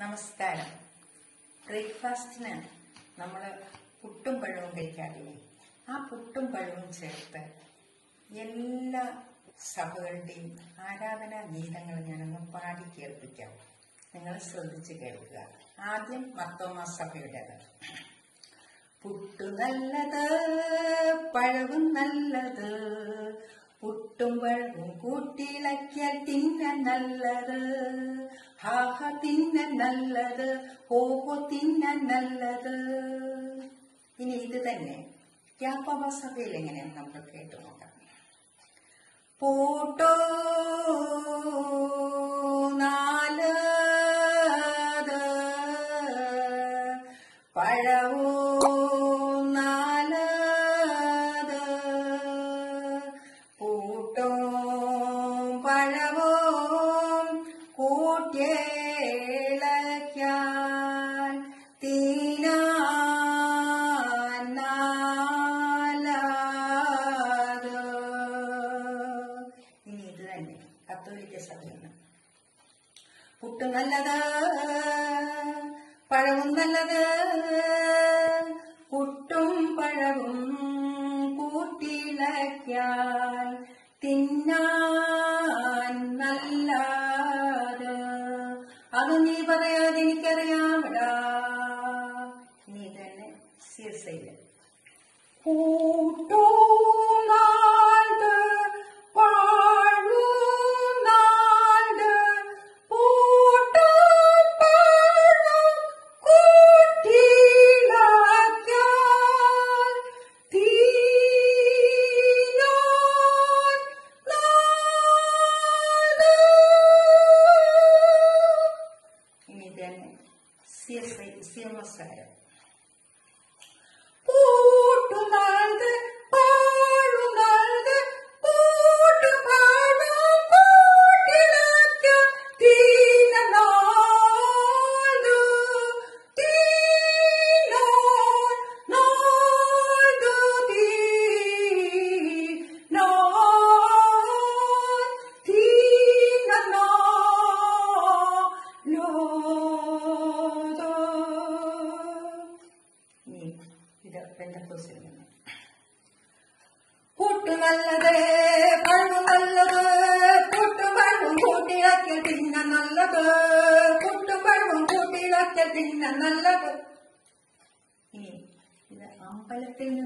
നമസ്കാരം. ബ്രേക്ക്ഫാസ്റ്റിന് നമ്മൾ പുട്ടും പഴവും കഴിക്കാറില്ലേ? ആ പുട്ടും പഴവും ചേർത്ത് എല്ലാ സഭകളുടെയും ആരാധനാ ഗീതങ്ങൾ ഞാനൊന്ന് പാടി കേൾപ്പിക്കാം. നിങ്ങൾ ശ്രദ്ധിച്ച് കേൾക്കുക. ആദ്യം മർത്തോമ സഭയുടേത്. പുട്ടു നല്ലത് പഴവും നല്ലത് പുട്ടും കൂട്ടിളക്കിയ തിന്ന നല്ലത്. ഹാഹ തിന്ന നല്ലത്. ഹോഹോ തിന്ന നല്ലത്. ഇനി ഇത് തന്നെ. യാക്കോബ സഭയിൽ എങ്ങനെയാണ് നമുക്ക് കേട്ടു നോക്കാം. പോട്ടോ നാല് പഴവോ തന്നെ പുട്ട് നല്ലത് പഴവും നല്ലത് പുട്ടും പഴവും കൂട്ടിളയ്ക്കാൻ തിന്നാൻ Sehr sehr. Se, se, se uma série. to learn ഇത് പെന്തക്കോസിൽ നിന്ന് പുട്ടു നല്ലത് പഴു നല്ലത് പുട്ടു പഴവും കൂട്ടിളക്കൽ തിന്ന നല്ലത് പുട്ടു പഴവും കൂട്ടിളക്കൽ തിന്ന നല്ലത്. ഇനി ഇത് അമ്പലത്തിൽ നിന്ന്